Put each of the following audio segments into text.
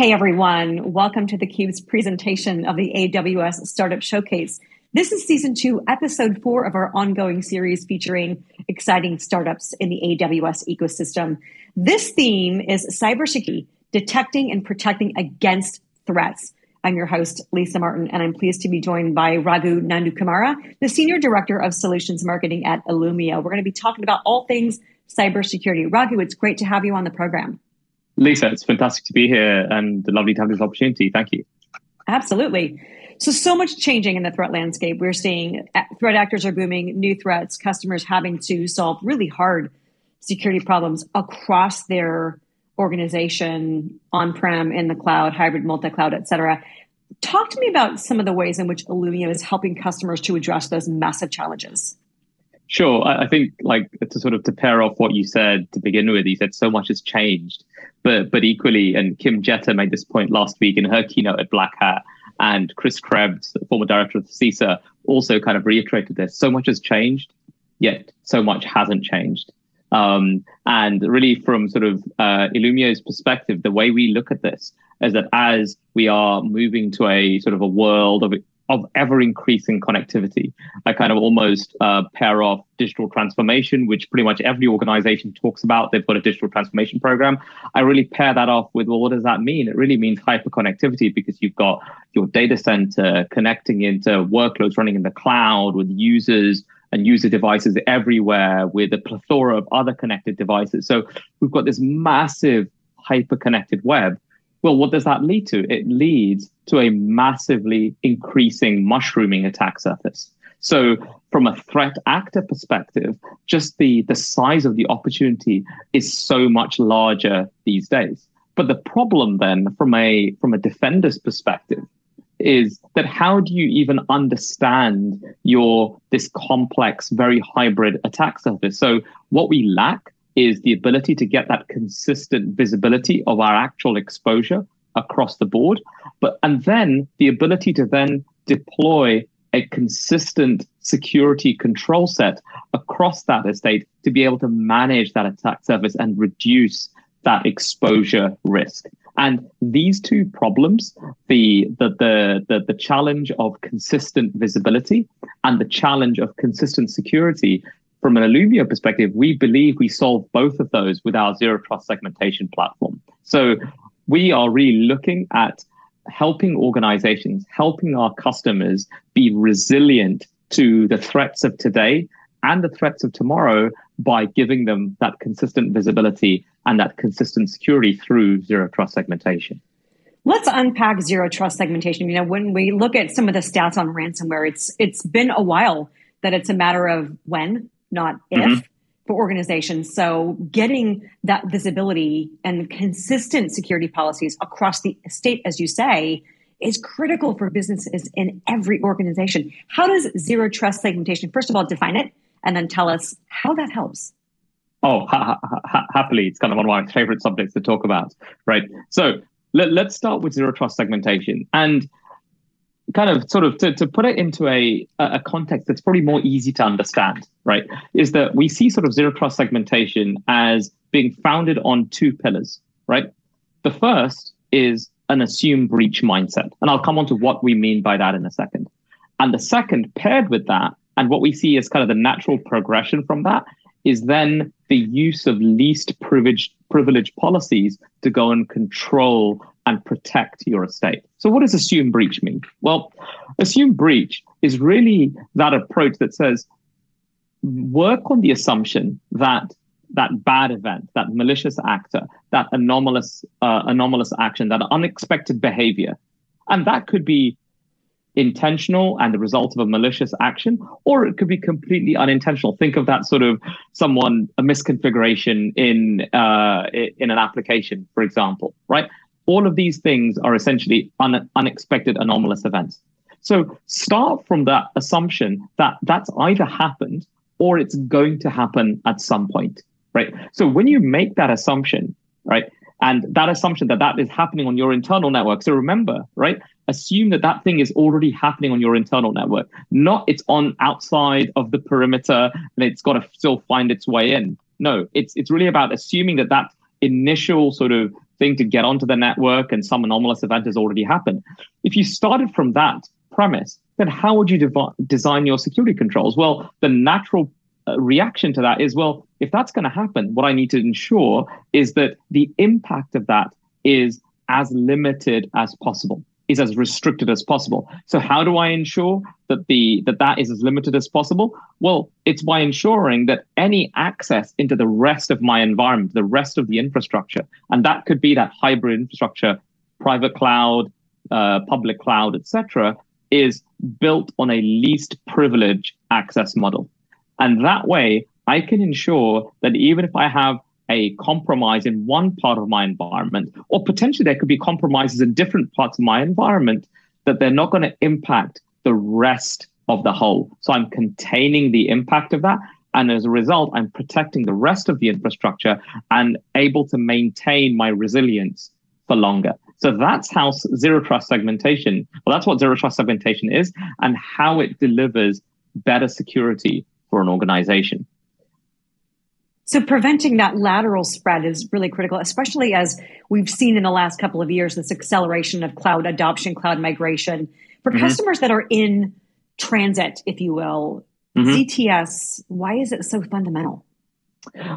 Hey everyone, welcome to theCUBE's presentation of the AWS Startup Showcase. This is season two, episode four of our ongoing series featuring exciting startups in the AWS ecosystem. This theme is cybersecurity, detecting and protecting against threats. I'm your host, Lisa Martin, and I'm pleased to be joined by Raghu Nandakumara, the Senior Director of Solutions Marketing at Illumio. We're going to be talking about all things cybersecurity. Raghu, it's great to have you on the program. Lisa, it's fantastic to be here and lovely to have this opportunity. Thank you. Absolutely. So, so much changing in the threat landscape. We're seeing uh, threat actors are booming, new threats, customers having to solve really hard security problems across their organization, on-prem, in the cloud, hybrid, multi-cloud, et cetera. Talk to me about some of the ways in which Illumio is helping customers to address those massive challenges. Sure. I think like to sort of to pair off what you said to begin with, you said so much has changed, but but equally, and Kim Zetter made this point last week in her keynote at Black Hat, and Chris Krebs, former director of CISA, also kind of reiterated this. So much has changed, yet so much hasn't changed. Um, and really, from sort of uh, Illumio's perspective, the way we look at this is that as we are moving to a sort of a world of of ever increasing connectivity, I kind of almost uh, pair off digital transformation, which pretty much every organization talks about. They've got a digital transformation program. I really pair that off with well, what does that mean? It really means hyper connectivity because you've got your data center connecting into workloads running in the cloud with users and user devices everywhere with a plethora of other connected devices. So we've got this massive hyper connected web. Well, what does that lead to? It leads to a massively increasing mushrooming attack surface. So from a threat actor perspective, just the, the size of the opportunity is so much larger these days. But the problem then from a from a defender's perspective is that how do you even understand your this complex, very hybrid attack surface? So what we lack is the ability to get that consistent visibility of our actual exposure across the board, but and then the ability to then deploy a consistent security control set across that estate to be able to manage that attack surface and reduce that exposure risk. And these two problems, the, the, the, the, the challenge of consistent visibility and the challenge of consistent security, from an Illumio perspective, we believe we solve both of those with our zero trust segmentation platform. So we are really looking at helping organizations, helping our customers be resilient to the threats of today and the threats of tomorrow by giving them that consistent visibility and that consistent security through zero trust segmentation. Let's unpack zero trust segmentation. You know, when we look at some of the stats on ransomware, it's it's been a while that it's a matter of when, not if, mm-hmm. for organizations. So getting that visibility and consistent security policies across the state, as you say, is critical for businesses in every organization. How does zero trust segmentation, first of all, define it, and then tell us how that helps? Oh, ha- ha- happily, it's kind of one of my favorite subjects to talk about, right? So let, us start with zero trust segmentation and kind of sort of to, to put it into a, a context that's probably more easy to understand, right? Is that we see sort of zero trust segmentation as being founded on two pillars, right? The first is an assume breach mindset. And I'll come on to what we mean by that in a second. And the second, paired with that, and what we see as kind of the natural progression from that, is then the use of least privileged privileged policies to go and control and protect your estate. So what does assume breach mean? Well, assume breach is really that approach that says work on the assumption that that bad event, that malicious actor, that anomalous uh, anomalous action, that unexpected behavior, and that could be intentional and the result of a malicious action, or it could be completely unintentional. Think of that sort of someone a misconfiguration in uh, in an application, for example, right? All of these things are essentially un- unexpected anomalous events. So start from that assumption that that's either happened or it's going to happen at some point, right? So when you make that assumption, right, and that assumption that that is happening on your internal network. So remember, right? Assume that that thing is already happening on your internal network, not it's on outside of the perimeter and it's got to still find its way in. No, it's it's really about assuming that that initial sort of thing to get onto the network and some anomalous event has already happened. If you started from that premise, then how would you dev- design your security controls? Well, the natural uh, reaction to that is, well, if that's going to happen, what I need to ensure is that the impact of that is as limited as possible is as restricted as possible. So how do I ensure that the that that is as limited as possible? Well, it's by ensuring that any access into the rest of my environment, the rest of the infrastructure, and that could be that hybrid infrastructure, private cloud, uh, public cloud, etc., is built on a least privilege access model. And that way, I can ensure that even if I have a compromise in one part of my environment, or potentially there could be compromises in different parts of my environment, that they're not going to impact the rest of the whole. So I'm containing the impact of that. And as a result, I'm protecting the rest of the infrastructure and able to maintain my resilience for longer. So that's how zero trust segmentation, well, that's what zero trust segmentation is and how it delivers better security for an organization. So preventing that lateral spread is really critical, especially as we've seen in the last couple of years this acceleration of cloud adoption, cloud migration. For mm-hmm. customers that are in transit, if you will, mm-hmm. ZTS, why is it so fundamental?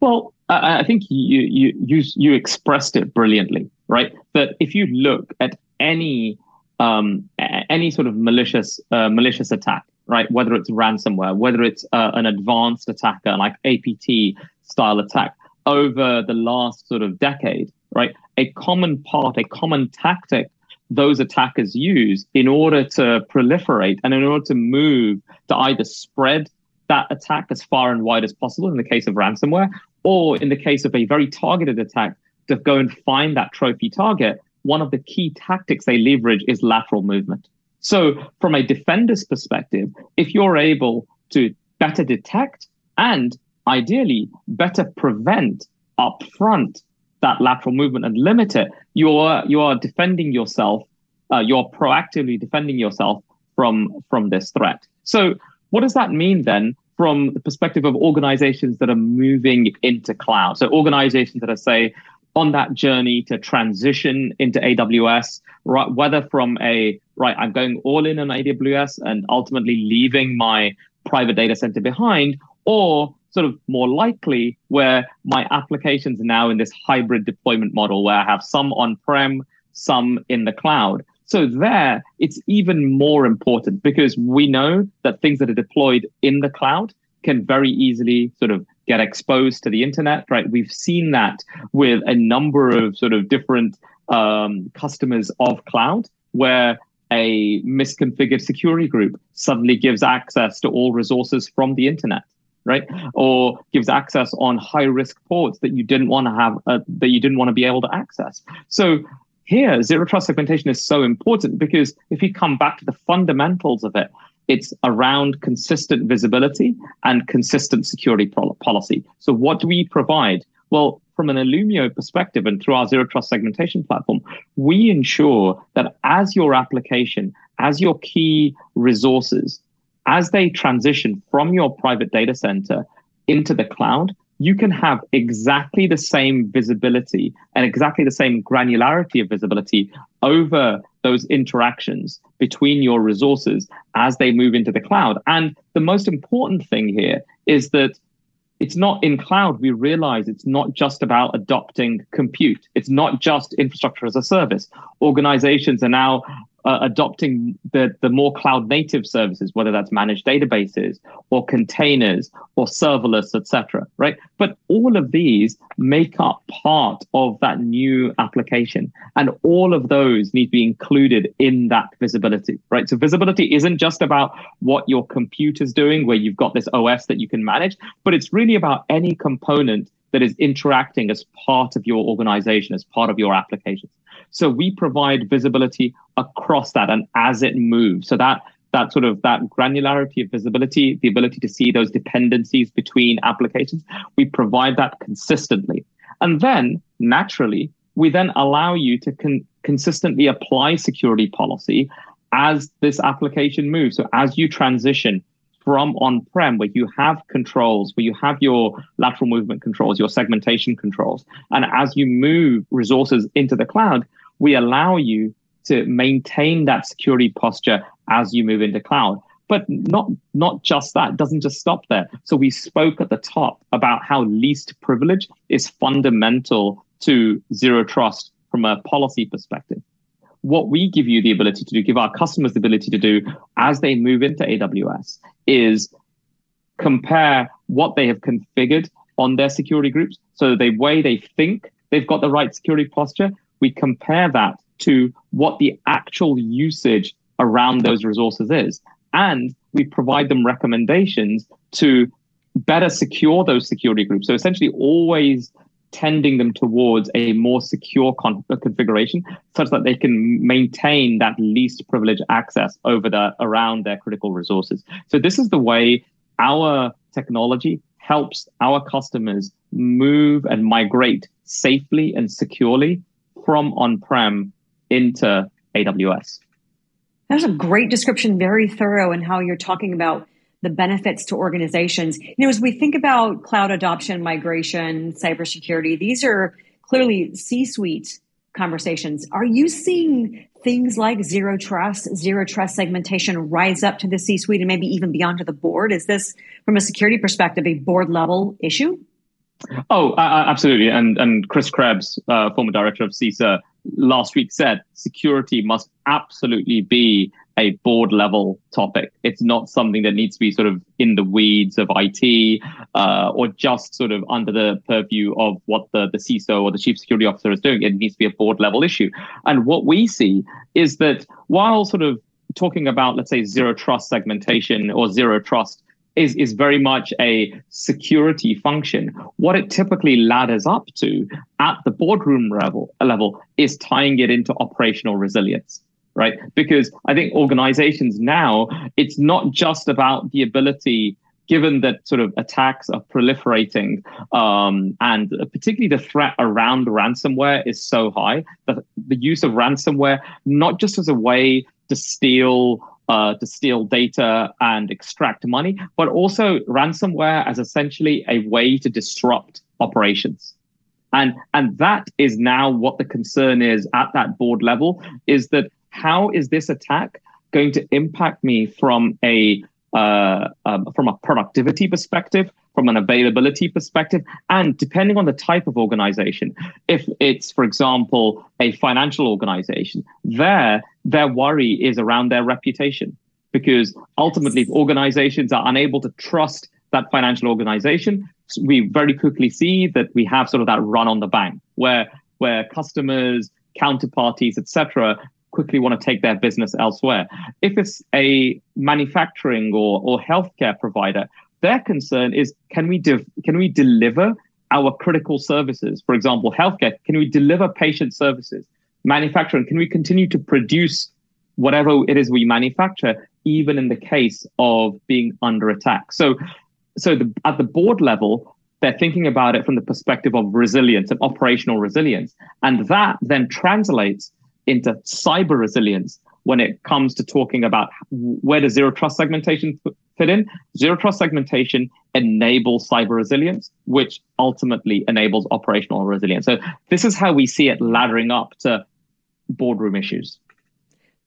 Well, I think you, you you you expressed it brilliantly, right? That if you look at any um, any sort of malicious uh, malicious attack, right? Whether it's ransomware, whether it's uh, an advanced attacker like APT style attack over the last sort of decade, right? A common part, a common tactic those attackers use in order to proliferate and in order to move to either spread that attack as far and wide as possible in the case of ransomware, or in the case of a very targeted attack, to go and find that trophy target. One of the key tactics they leverage is lateral movement. So, from a defender's perspective, if you're able to better detect and ideally better prevent upfront that lateral movement and limit it, you're you are defending yourself. Uh, you're proactively defending yourself from from this threat. So, what does that mean then? From the perspective of organizations that are moving into cloud, so organizations that are say on that journey to transition into AWS, right, whether from a right, I'm going all in on AWS and ultimately leaving my private data center behind, or sort of more likely where my applications are now in this hybrid deployment model where I have some on-prem, some in the cloud. So there, it's even more important because we know that things that are deployed in the cloud can very easily sort of get exposed to the internet, right? We've seen that with a number of sort of different um, customers of cloud where a misconfigured security group suddenly gives access to all resources from the internet right or gives access on high risk ports that you didn't want to have uh, that you didn't want to be able to access so here zero trust segmentation is so important because if you come back to the fundamentals of it it's around consistent visibility and consistent security policy. So what do we provide? Well, from an Illumio perspective and through our zero trust segmentation platform, we ensure that as your application, as your key resources, as they transition from your private data center into the cloud, you can have exactly the same visibility and exactly the same granularity of visibility over those interactions between your resources as they move into the cloud. And the most important thing here is that it's not in cloud, we realize it's not just about adopting compute. It's not just infrastructure as a service. Organizations are now uh, adopting the, the more cloud native services, whether that's managed databases or containers or serverless, etc. Right? But all of these make up part of that new application, and all of those need to be included in that visibility. Right? So visibility isn't just about what your computer's doing, where you've got this OS that you can manage, but it's really about any component that is interacting as part of your organization, as part of your applications. So we provide visibility across that and as it moves. So that that sort of that granularity of visibility, the ability to see those dependencies between applications, we provide that consistently. And then naturally, we then allow you to con- consistently apply security policy as this application moves. So as you transition from on-prem where you have controls, where you have your lateral movement controls, your segmentation controls. And as you move resources into the cloud, we allow you to maintain that security posture as you move into cloud. But not not just that, doesn't just stop there. So we spoke at the top about how least privilege is fundamental to zero trust from a policy perspective. What we give you the ability to do, give our customers the ability to do as they move into AWS is compare what they have configured on their security groups. So the way they think they've got the right security posture, we compare that to what the actual usage around those resources is. And we provide them recommendations to better secure those security groups. So essentially, always tending them towards a more secure con- configuration such that they can maintain that least privilege access over the around their critical resources. So this is the way our technology helps our customers move and migrate safely and securely from on-prem into AWS. That's a great description, very thorough in how you're talking about the benefits to organizations. You know, as we think about cloud adoption, migration, cybersecurity, these are clearly C-suite conversations. Are you seeing things like zero trust, zero trust segmentation rise up to the C-suite and maybe even beyond to the board? Is this, from a security perspective, a board level issue? Oh, uh, absolutely. And and Chris Krebs, uh, former director of CISA, last week said security must absolutely be a board level topic. It's not something that needs to be sort of in the weeds of IT uh, or just sort of under the purview of what the, the CISO or the chief security officer is doing. It needs to be a board level issue. And what we see is that while sort of talking about, let's say, zero trust segmentation or zero trust is, is very much a security function. What it typically ladders up to at the boardroom level, level is tying it into operational resilience right? Because I think organizations now, it's not just about the ability given that sort of attacks are proliferating um, and particularly the threat around ransomware is so high that the use of ransomware not just as a way to steal uh, to steal data and extract money, but also ransomware as essentially a way to disrupt operations. And, and that is now what the concern is at that board level is that how is this attack going to impact me from a um, from a productivity perspective, from an availability perspective, and depending on the type of organization. If it's, for example, a financial organization, there their worry is around their reputation, because ultimately, if organizations are unable to trust that financial organization, we very quickly see that we have sort of that run on the bank, where where customers, counterparties, etc., quickly want to take their business elsewhere. If it's a manufacturing or, or healthcare provider, their concern is can we can we deliver our critical services? For example, healthcare, can we deliver patient services? Manufacturing, can we continue to produce whatever it is we manufacture, even in the case of being under attack? So, so the, at the board level, they're thinking about it from the perspective of resilience and operational resilience. And that then translates into cyber resilience when it comes to talking about where does zero trust segmentation fit in. Zero trust segmentation enables cyber resilience, which ultimately enables operational resilience. So this is how we see it laddering up to boardroom issues.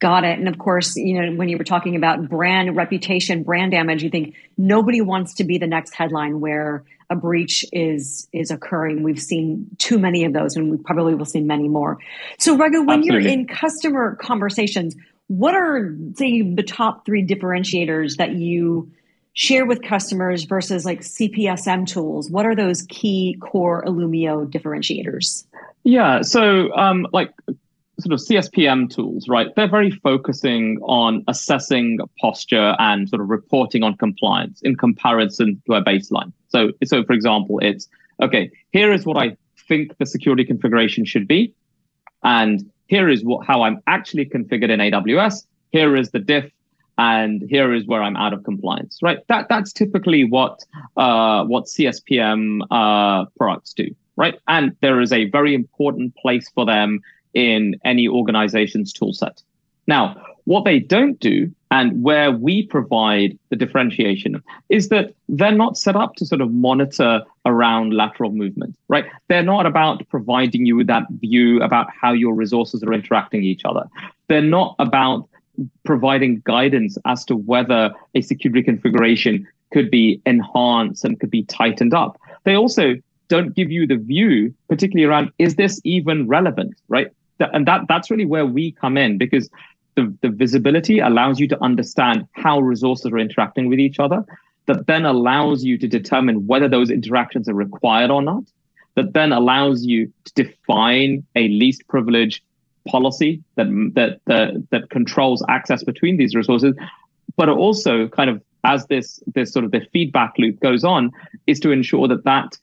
Got it. And of course, you know, when you were talking about brand reputation, brand damage, you think nobody wants to be the next headline where a breach is is occurring. We've seen too many of those, and we probably will see many more. So, Raghu, when Absolutely. you're in customer conversations, what are say the top three differentiators that you share with customers versus like CSPM tools? What are those key core Illumio differentiators? Yeah, so um, like sort of CSPM tools, right? They're very focusing on assessing posture and sort of reporting on compliance in comparison to a baseline. So, so for example, it's okay. Here is what I think the security configuration should be, and here is what how I'm actually configured in AWS. Here is the diff, and here is where I'm out of compliance. Right? That that's typically what uh, what CSPM uh, products do. Right? And there is a very important place for them in any organization's toolset. Now, what they don't do And where we provide the differentiation is that they're not set up to sort of monitor around lateral movement, right? They're not about providing you with that view about how your resources are interacting each other. They're not about providing guidance as to whether a security configuration could be enhanced and could be tightened up. They also don't give you the view, particularly around is this even relevant, right? And that that's really where we come in because the, the visibility allows you to understand how resources are interacting with each other. That then allows you to determine whether those interactions are required or not. That then allows you to define a least privilege policy that that that, that controls access between these resources, but also kind of as this this sort of the feedback loop goes on, is to ensure that that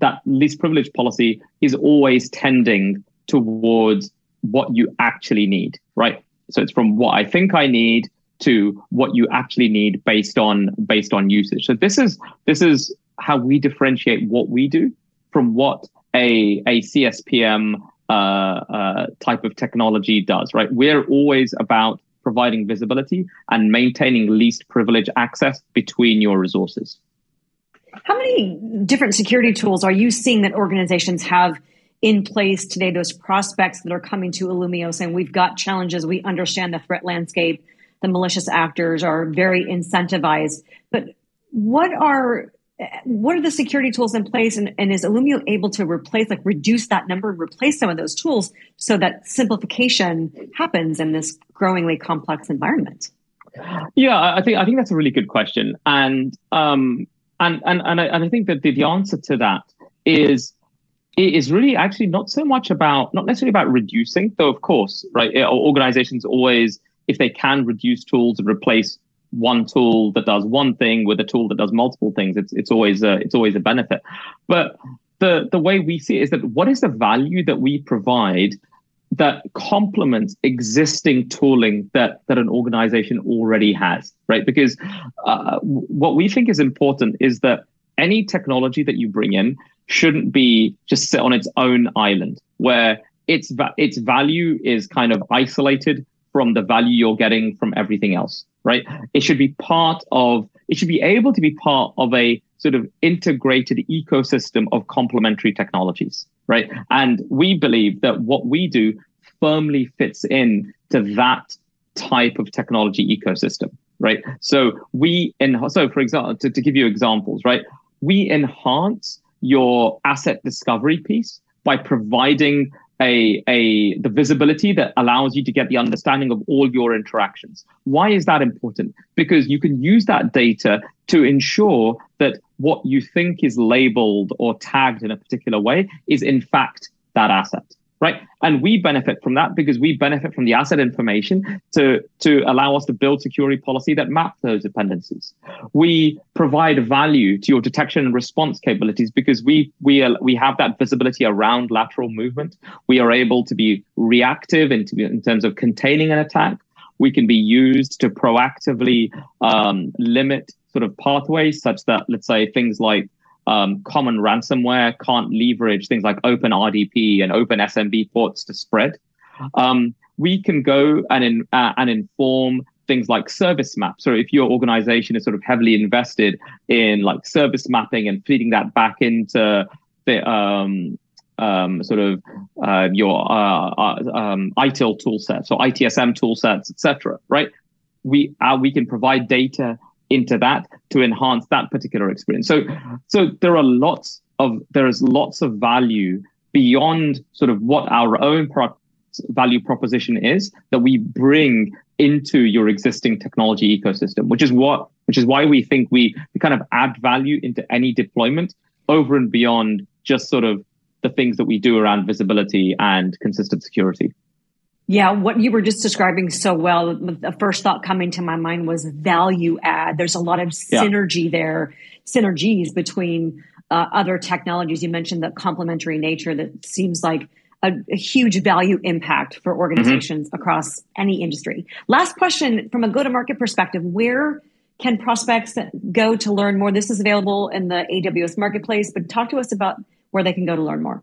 that least privilege policy is always tending towards what you actually need, right? So it's from what I think I need to what you actually need based on based on usage. So this is this is how we differentiate what we do from what a a CSPM uh, uh, type of technology does. Right? We're always about providing visibility and maintaining least privilege access between your resources. How many different security tools are you seeing that organizations have in place today? Those prospects that are coming to Illumio saying, We've got challenges, we understand the threat landscape, the malicious actors are very incentivized. But what are what are the security tools in place and, and is illumio able to replace like reduce that number replace some of those tools so that simplification happens in this growingly complex environment yeah i think i think that's a really good question and um and and and I, and I think that the, the answer to that is it is really actually not so much about not necessarily about reducing, though of course, right? Organizations always, if they can reduce tools and replace one tool that does one thing with a tool that does multiple things, it's it's always a, it's always a benefit. But the the way we see it is that what is the value that we provide that complements existing tooling that that an organization already has, right? Because uh, what we think is important is that any technology that you bring in shouldn't be just sit on its own island where its va- its value is kind of isolated from the value you're getting from everything else, right? It should be part of. It should be able to be part of a sort of integrated ecosystem of complementary technologies, right? And we believe that what we do firmly fits in to that type of technology ecosystem, right? So we in so for example, to, to give you examples, right? We enhance your asset discovery piece by providing a, a the visibility that allows you to get the understanding of all your interactions. Why is that important? Because you can use that data to ensure that what you think is labeled or tagged in a particular way is in fact that asset right? And we benefit from that because we benefit from the asset information to, to allow us to build security policy that maps those dependencies. We provide value to your detection and response capabilities because we we are, we have that visibility around lateral movement. We are able to be reactive in, in terms of containing an attack. We can be used to proactively um, limit sort of pathways such that, let's say, things like um, common ransomware can't leverage things like open RDP and open SMB ports to spread. Um, we can go and in, uh, and inform things like service maps. So if your organization is sort of heavily invested in like service mapping and feeding that back into the um, um, sort of uh, your uh, uh um, ITIL tool sets or ITSM tool sets, etc. Right? We uh, we can provide data into that to enhance that particular experience. So, so there are lots of there is lots of value beyond sort of what our own product value proposition is that we bring into your existing technology ecosystem, which is what which is why we think we, we kind of add value into any deployment over and beyond just sort of the things that we do around visibility and consistent security. Yeah, what you were just describing so well, the first thought coming to my mind was value add. There's a lot of synergy yeah. there, synergies between uh, other technologies. You mentioned the complementary nature that seems like a, a huge value impact for organizations mm-hmm. across any industry. Last question from a go to market perspective where can prospects go to learn more? This is available in the AWS marketplace, but talk to us about where they can go to learn more.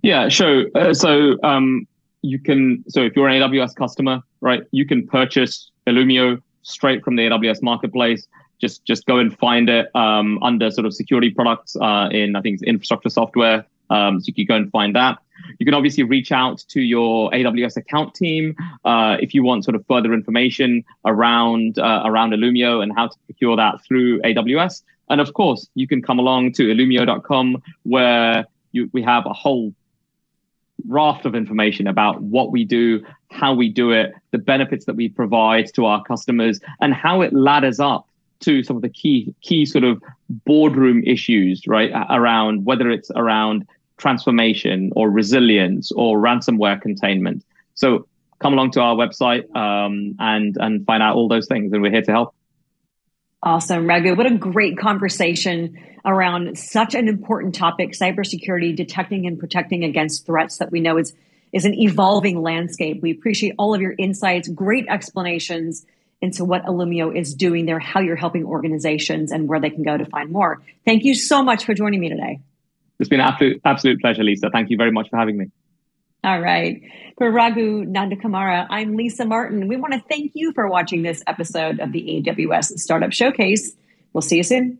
Yeah, sure. Uh, so, um, you can so if you're an AWS customer, right, you can purchase Illumio straight from the AWS marketplace. Just just go and find it um, under sort of security products uh, in I think it's infrastructure software. Um, so you can go and find that. You can obviously reach out to your AWS account team uh, if you want sort of further information around uh, around Illumio and how to procure that through AWS. And of course, you can come along to illumio.com where you, we have a whole raft of information about what we do, how we do it, the benefits that we provide to our customers, and how it ladders up to some of the key key sort of boardroom issues, right? Around whether it's around transformation or resilience or ransomware containment. So come along to our website um, and and find out all those things, and we're here to help. Awesome, Raghu. What a great conversation around such an important topic: cybersecurity, detecting and protecting against threats that we know is is an evolving landscape. We appreciate all of your insights, great explanations into what Illumio is doing there, how you're helping organizations, and where they can go to find more. Thank you so much for joining me today. It's been an absolute, absolute pleasure, Lisa. Thank you very much for having me. All right. For Raghu Nandakumara, I'm Lisa Martin. We want to thank you for watching this episode of the AWS Startup Showcase. We'll see you soon.